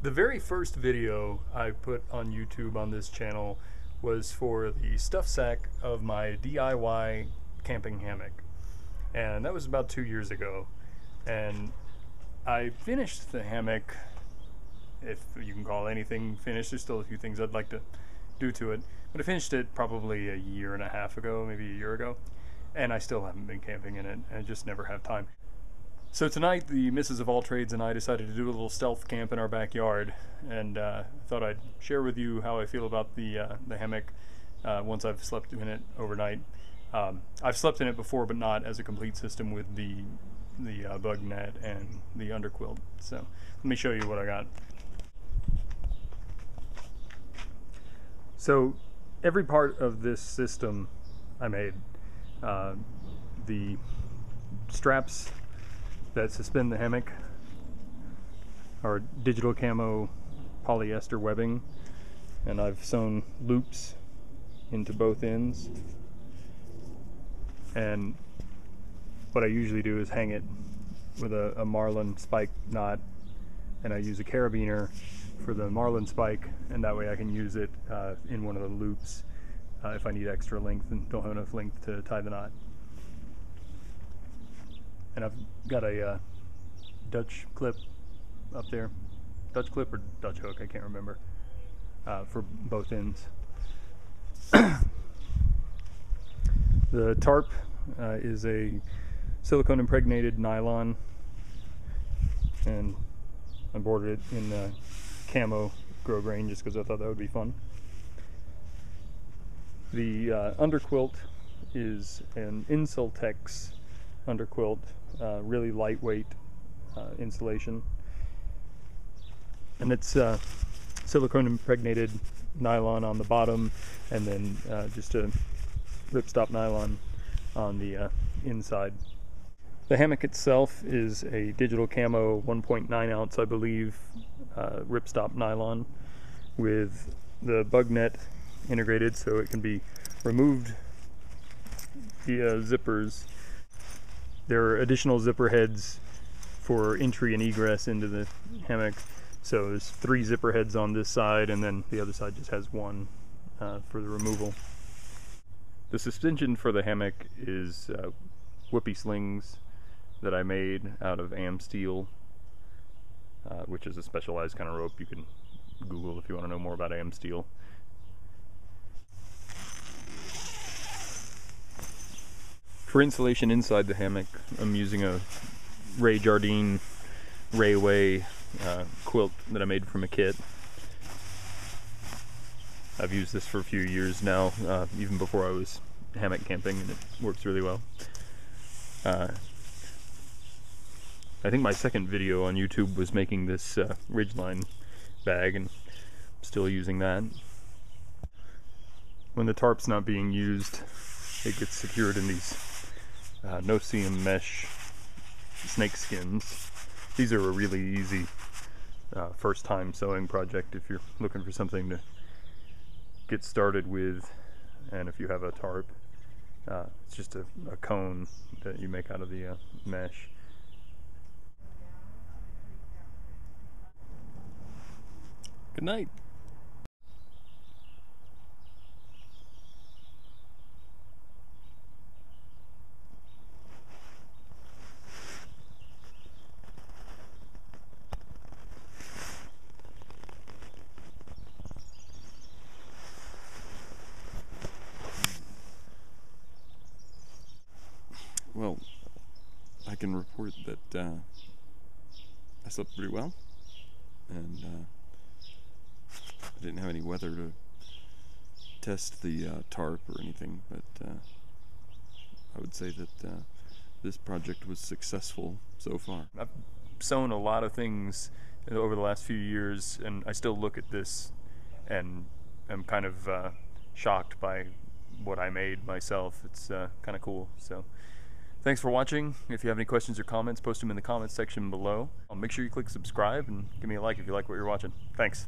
The very first video I put on YouTube on this channel was for the stuff sack of my DIY camping hammock. And that was about two years ago. And I finished the hammock, if you can call anything finished. There's still a few things I'd like to do to it. But I finished it probably a year and a half ago, maybe a year ago. And I still haven't been camping in it. I just never have time. So tonight, the Misses of All Trades and I decided to do a little stealth camp in our backyard, and uh, thought I'd share with you how I feel about the uh, the hammock uh, once I've slept in it overnight. Um, I've slept in it before, but not as a complete system with the the uh, bug net and the underquilt. So let me show you what I got. So every part of this system I made. Uh, the straps that suspend the hammock. Are digital camo polyester webbing and I've sewn loops into both ends. And what I usually do is hang it with a, a marlin spike knot and I use a carabiner for the marlin spike and that way I can use it uh, in one of the loops uh, if I need extra length and don't have enough length to tie the knot and I've got a uh, Dutch clip up there, Dutch clip or Dutch hook, I can't remember, uh, for both ends. the tarp uh, is a silicone impregnated nylon, and I bordered it in camo grosgrain just because I thought that would be fun. The uh, underquilt is an Insultex underquilt, uh, really lightweight uh, insulation. And it's uh, silicone impregnated nylon on the bottom and then uh, just a ripstop nylon on the uh, inside. The hammock itself is a digital camo 1.9 ounce, I believe, uh, ripstop nylon with the bug net integrated so it can be removed via zippers there are additional zipper heads for entry and egress into the hammock. So there's three zipper heads on this side and then the other side just has one uh, for the removal. The suspension for the hammock is uh, slings that I made out of AmSteel, uh, which is a specialized kind of rope you can Google if you want to know more about AmSteel. For insulation inside the hammock, I'm using a Ray Jardine Rayway uh, quilt that I made from a kit. I've used this for a few years now, uh, even before I was hammock camping, and it works really well. Uh, I think my second video on YouTube was making this uh, Ridgeline bag, and I'm still using that. When the tarp's not being used, it gets secured in these uh, no-seam mesh snake skins. These are a really easy uh, first time sewing project if you're looking for something to get started with and if you have a tarp. Uh, it's just a, a, cone that you make out of the uh, mesh. Good night. Well, I can report that uh, I slept pretty well, and uh, I didn't have any weather to test the uh, tarp or anything, but uh, I would say that uh, this project was successful so far. I've sewn a lot of things over the last few years, and I still look at this and am kind of uh, shocked by what I made myself. It's kind of cool. So. Thanks for watching. If you have any questions or comments, post them in the comments section below. Uh, make sure you click subscribe and give me a like if you like what you're watching. Thanks.